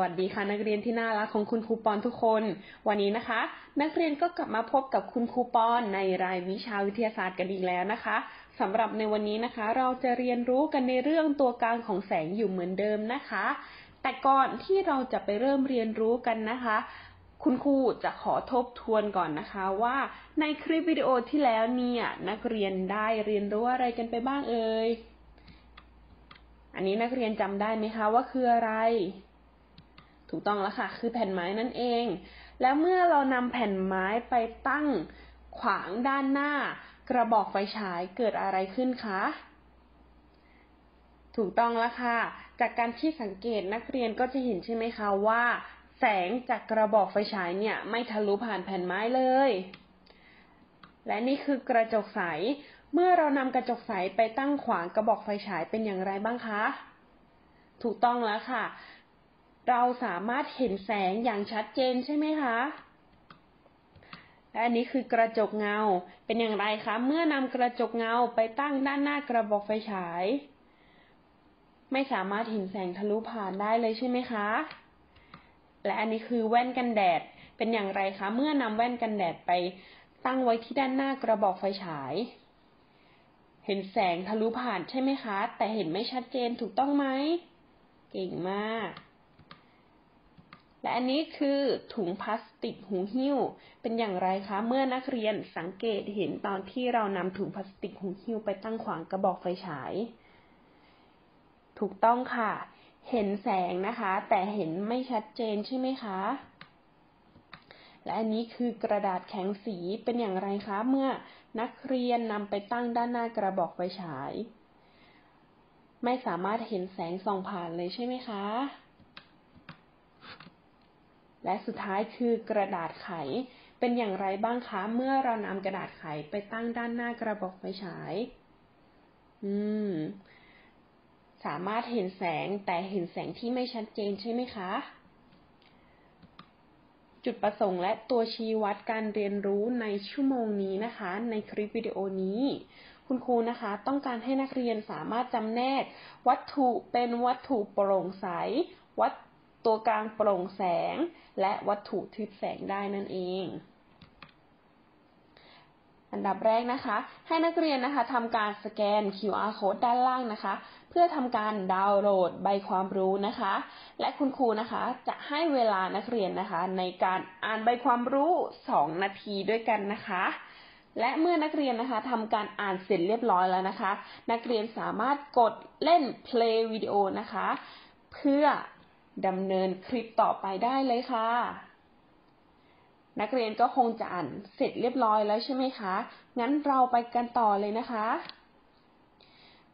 วัสดีค่ะนักเรียนที่น่ารักของคุณครูปอนทุกคน วันนี้นะคะ นักเรียนก็กลับมาพบกับคุณครูปอนในรายวิชาวิทยาศาสตร์กันอีกแล้วนะคะสำหรับในวันนี้นะคะ เราจะเรียนรู้กันในเรื่องตัวกลางของแสงอยู่เหมือนเดิมนะคะ แต่ก่อนที่เราจะไปเริ่มเรียนรู้กันนะคะ คุณครูจะขอทบทวนก่อนนะคะว่าในคลิปวิดีโอที่แล้วเนี่ยนักเรียนได้เรียนรู้อะไรกันไปบ้างเอ่ยอันนี้นักเรียนจำได้ไหมคะว่าคืออะไร ถูกต้องแล้วค่ะ คือแผ่นไม้นั่นเอง แล้วเมื่อเรานำแผ่นไม้ไปตั้งขวางด้านหน้ากระบอกไฟฉายเกิดอะไรขึ้นคะ ถูกต้องแล้วค่ะ จากการที่สังเกตนักเรียนก็จะเห็นใช่ไหมคะว่า แสงจากกระบอกไฟฉายเนี่ย ไม่ทะลุผ่านแผ่นไม้เลย และนี่คือกระจกใส เมื่อเรานำกระจกใสไปตั้งขวางกระบอกไฟฉายเป็นอย่างไรบ้างคะ ถูกต้องแล้วค่ะ เราสามารถเห็นแสงอย่างชัดเจนใช่ไหมคะและอันนี้คือกระจกเงา เป็นอย่างไรคะ เมื่อนำกระจกเงาไปตั้งด้านหน้ากระบอกไฟฉาย ไม่สามารถเห็นแสงทะลุผ่านได้เลยใช่ไหมคะ และอันนี้คือแว่นกันแดด เป็นอย่างไรคะ เมื่อนำแว่นกันแดดไปตั้งไว้ที่ด้านหน้ากระบอกไฟฉาย เห็นแสงทะลุผ่านใช่ไหมคะ แต่เห็นไม่ชัดเจนถูกต้องไหม เก่งมาก และอันนี้คือถุงพลาสติกหูหิ้ว เป็นอย่างไรคะ เมื่อนักเรียนสังเกตเห็นตอนที่เรานำถุงพลาสติกหูหิ้วไปตั้งขวางกระบอกไฟฉาย ถูกต้องค่ะ เห็นแสงนะคะ แต่เห็นไม่ชัดเจนใช่ไหมคะ และอันนี้คือกระดาษแข็งสีเป็นอย่างไรคะ เมื่อนักเรียนนำไปตั้งด้านหน้ากระบอกไฟฉาย ไม่สามารถเห็นแสงส่องผ่านเลยใช่ไหมคะ และสุดท้ายคือกระดาษไข เป็นอย่างไรบ้างคะ เมื่อเรานำกระดาษไขไปตั้งด้านหน้ากระบอกไฟฉาย อืม สามารถเห็นแสงแต่เห็นแสงที่ไม่ชัดเจนใช่ไหมคะ จุดประสงค์และตัวชี้วัดการเรียนรู้ในชั่วโมงนี้นะคะ ในคลิปวิดีโอนี้คุณครูนะคะต้องการให้นักเรียนสามารถจำแนก วัตถุเป็นวัตถุโปร่งใส วัต ตัวกลางโปร่งแสง และวัตถุทึบแสงได้นั่นเอง อันดับแรกนะคะ ให้นักเรียนนะคะทำการสแกน QR code ด้านล่างนะคะ เพื่อทำการดาวน์โหลดใบความรู้นะคะ และคุณครูนะคะจะให้เวลานักเรียนนะคะ ในการอ่านใบความรู้ 2 นาทีด้วยกันนะคะและเมื่อนักเรียนนะคะทำการอ่านเสร็จเรียบร้อยแล้วนะคะ นักเรียนสามารถกดเล่น play วิดีโอนะคะ เพื่อ ดำเนินคลิปต่อไปได้เลยค่ะ นักเรียนก็คงจะอ่านเสร็จเรียบร้อยแล้วใช่ไหมคะ งั้นเราไปกันต่อเลยนะคะ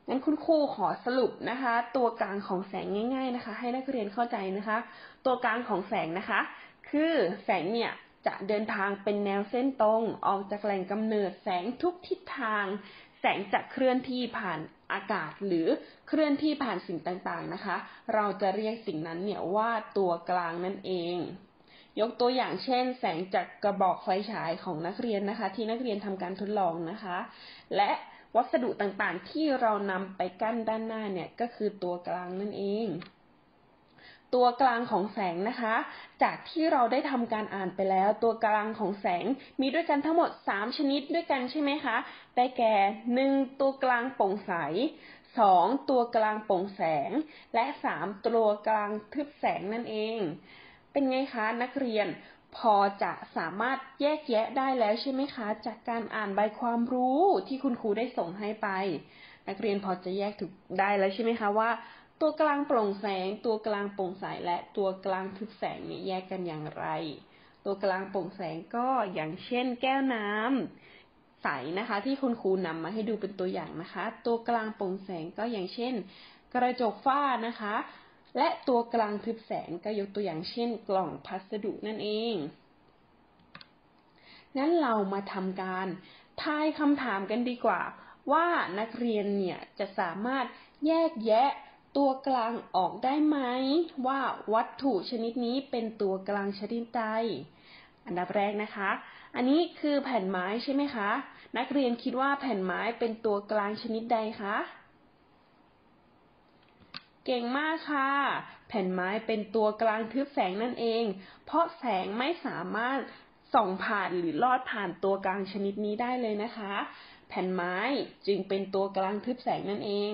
งั้นคุณครูขอสรุปนะคะ ตัวกลางของแสงง่าย ๆนะคะ ให้นักเรียนเข้าใจนะคะ ตัวกลางของแสงนะคะ คือแสงเนี่ยจะเดินทางเป็นแนวเส้นตรง ออกจากแหล่งกำเนิดแสงทุกทิศทาง แสงจะเคลื่อนที่ผ่านอากาศหรือเคลื่อนที่ผ่านสิ่งต่างๆนะคะ เราจะเรียกสิ่งนั้นเนี่ยว่าตัวกลางนั่นเอง ยกตัวอย่างเช่น แสงจากกระบอกไฟฉายของนักเรียนนะคะ ที่นักเรียนทำการทดลองนะคะ และวัสดุต่างๆที่เรานำไปกั้นด้านหน้าเนี่ยก็คือตัวกลางนั่นเอง ตัวกลางของแสงนะคะ จากที่เราได้ทำการอ่านไปแล้ว ตัวกลางของแสงมีด้วยกันทั้งหมด 3 ชนิดด้วยกันใช่ไหมคะ ได้แก่หนึ่งตัวกลางโปร่งใสสองตัวกลางโปร่งแสง และสามตัวกลางทึบแสงนั่นเอง เป็นไงคะนักเรียนพอจะสามารถแยกแยะได้แล้วใช่ไหมคะ จากการอ่านใบความรู้ที่คุณครูได้ส่งให้ไป นักเรียนพอจะแยกถูกได้แล้วใช่ไหมคะว่า ตัวกลางโปร่งแสง ตัวกลางโปร่งใสและตัวกลางทึบแสงเนี่ยแยกกันอย่างไร ตัวกลางโปร่งแสงก็อย่างเช่น แก้วน้ำใสนะคะ ที่คุณครูนำมาให้ดูเป็นตัวอย่างนะคะ ตัวกลางโปร่งแสงก็อย่างเช่น กระจกฝ้านะคะ และตัวกลางทึบแสงก็ยกตัวอย่างเช่น กล่องพัสดุนั่นเองงั้นเรามาทำการทายคำถามกันดีกว่า ว่านักเรียนเนี่ยจะสามารถแยกแยะ ตัวกลางออกได้ไหมว่าวัตถุชนิดนี้เป็นตัวกลางชนิดใด อันดับแรกนะคะ อันนี้คือแผ่นไม้ใช่ไหมคะ นักเรียนคิดว่าแผ่นไม้เป็นตัวกลางชนิดใดคะ เก่งมากค่ะ แผ่นไม้เป็นตัวกลางทึบแสงนั่นเอง เพราะแสงไม่สามารถส่องผ่านหรือลอดผ่านตัวกลางชนิดนี้ได้เลยนะคะ แผ่นไม้จึงเป็นตัวกลางทึบแสงนั่นเอง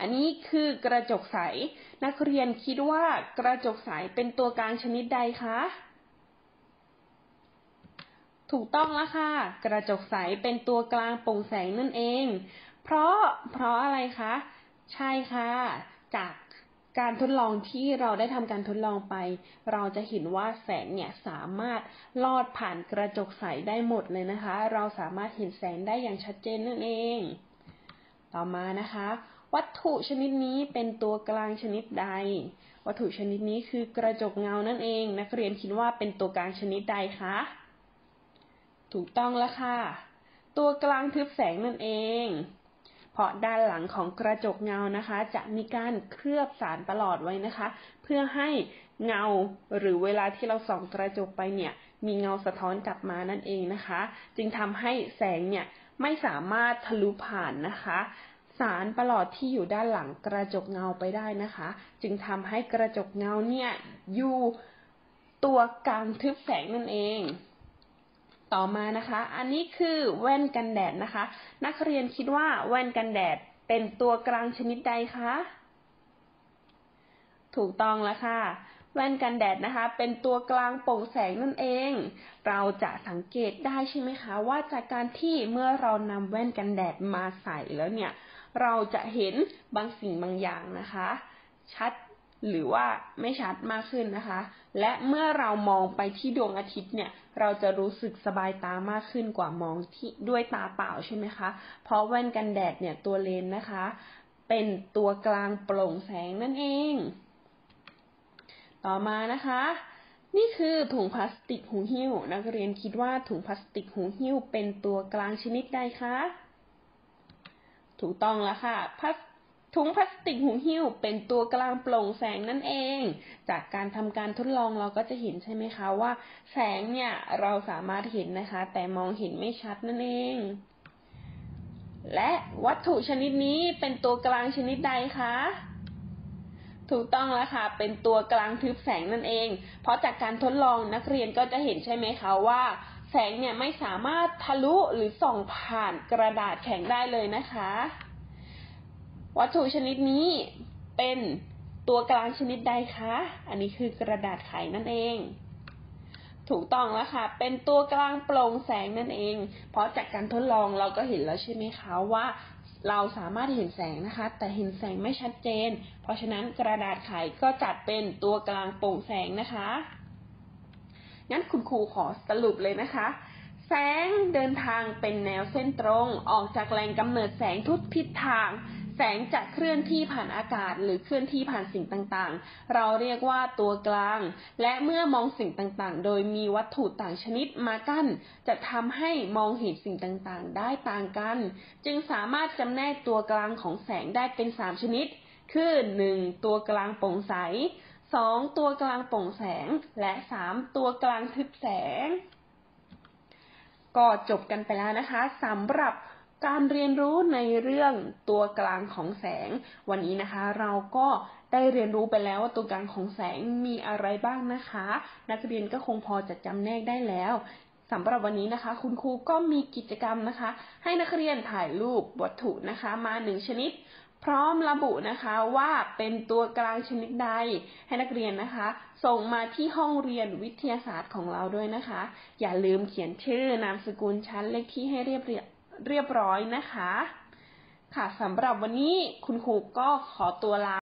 อันนี้คือกระจกใส นักเรียนคิดว่ากระจกใสเป็นตัวกลางชนิดใดคะ ถูกต้องแล้วค่ะ กระจกใสเป็นตัวกลางโปร่งแสงนั่นเอง เพราะ เพราะอะไรคะ ใช่ค่ะ จากการทดลองที่เราได้ทำการทดลองไป เราจะเห็นว่าแสงเนี่ยสามารถลอดผ่านกระจกใสได้หมดเลยนะคะ เราสามารถเห็นแสงได้อย่างชัดเจนนั่นเอง ต่อมานะคะ วัตถุชนิดนี้เป็นตัวกลางชนิดใด วัตถุชนิดนี้คือกระจกเงานั่นเอง นักเรียนคิดว่าเป็นตัวกลางชนิดใดคะ ถูกต้องแล้วค่ะ ตัวกลางทึบแสงนั่นเอง เพราะด้านหลังของกระจกเงานะคะ จะมีการเคลือบสารประหลอดไว้นะคะ เพื่อให้เงาหรือเวลาที่เราส่องกระจกไปเนี่ย มีเงาสะท้อนกลับมานั่นเองนะคะ จึงทำให้แสงเนี่ยไม่สามารถทะลุผ่านนะคะ สารประหลอดที่อยู่ด้านหลังกระจกเงาไปได้นะคะ จึงทำให้กระจกเงาเนี่ยอยู่ตัวกลางทึบแสงนั่นเอง ต่อมานะคะ อันนี้คือแว่นกันแดดนะคะ นักเรียนคิดว่าแว่นกันแดดเป็นตัวกลางชนิดใดคะ ถูกต้องแล้วค่ะแว่นกันแดดนะคะ เป็นตัวกลางโปร่งแสงนั่นเอง เราจะสังเกตได้ใช่ไหมคะ ว่าจากการที่เมื่อเรานำแว่นกันแดดมาใส่แล้วเนี่ย เราจะเห็นบางสิ่งบางอย่างนะคะ ชัดหรือว่าไม่ชัดมากขึ้นนะคะ และเมื่อเรามองไปที่ดวงอาทิตย์เนี่ย เราจะรู้สึกสบายตามากขึ้นกว่ามองที่ด้วยตาเปล่าใช่ไหมคะ เพราะแว่นกันแดดเนี่ยตัวเลนนะคะ เป็นตัวกลางโปร่งแสงนั่นเอง ต่อมานะคะ นี่คือถุงพลาสติกหูหิ้ว นักเรียนคิดว่าถุงพลาสติกหูหิ้วเป็นตัวกลางชนิดใดคะ ถูกต้องแล้วค่ะถุงพลาสติกหูหิ้วเป็นตัวกลางโปร่งแสงนั่นเอง จากการทำการทดลองเราก็จะเห็นใช่ไหมคะว่า แสงเนี่ยเราสามารถเห็นนะคะ แต่มองเห็นไม่ชัดนั่นเอง และวัตถุชนิดนี้เป็นตัวกลางชนิดใดคะถูกต้องแล้วค่ะ เป็นตัวกลางทึบแสงนั่นเอง เพราะจากการทดลองนักเรียนก็จะเห็นใช่ไหมคะว่า สงเนี่ยไม่สามารถทะลุหรือส่องผ่านกระดาษแข็งได้เลยนะคะ วัตถุชนิดนี้เป็นตัวกลางชนิดใดคะ อันนี้คือกระดาษไขนั่นเอง ถูกต้องแล้วค่ะ เป็นตัวกลางโปร่งแสงนั่นเอง เพราะจากการทดลองเราก็เห็นแล้วใช่ไหมคะว่าเราสามารถเห็นแสงนะคะ แต่เห็นแสงไม่ชัดเจน เพราะฉะนั้นกระดาษไขก็จัดเป็นตัวกลางโปร่งแสงนะคะ งั้นคุณครูขอสรุปเลยนะคะ แสงเดินทางเป็นแนวเส้นตรง ออกจากแหล่งกำเนิดแสงทุกทิศทาง แสงจะเคลื่อนที่ผ่านอากาศ หรือเคลื่อนที่ผ่านสิ่งต่างๆ เราเรียกว่าตัวกลาง และเมื่อมองสิ่งต่างๆ โดยมีวัตถุต่างชนิดมากั้น จะทำให้มองเห็นสิ่งต่างๆ ได้ต่างกัน จึงสามารถจำแนกตัวกลางของแสงได้เป็นสามชนิด คือหนึ่งตัวกลางโปร่งใส สองตัวกลางโปร่งแสง และสามตัวกลางทึบแสง ก็จบกันไปแล้วนะคะสำหรับการเรียนรู้ในเรื่องตัวกลางของแสง วันนี้นะคะ เราก็ได้เรียนรู้ไปแล้วว่าตัวกลางของแสงมีอะไรบ้างนะคะ นักเรียนก็คงพอจะจำแนกได้แล้วสำหรับวันนี้นะคะ คุณครูก็มีกิจกรรมนะคะ ให้นักเรียนถ่ายรูปวัตถุนะคะ มาหนึ่งชนิด พร้อมระบุนะคะว่าเป็นตัวกลางชนิดใดให้นักเรียนนะคะ ส่งมาที่ห้องเรียนวิทยาศาสตร์ของเราด้วยนะคะ อย่าลืมเขียนชื่อนามสกุลชั้นเลขที่ให้เรียบเรียบเรียบร้อยนะคะ ค่ะสำหรับวันนี้คุณครูก็ขอตัวลา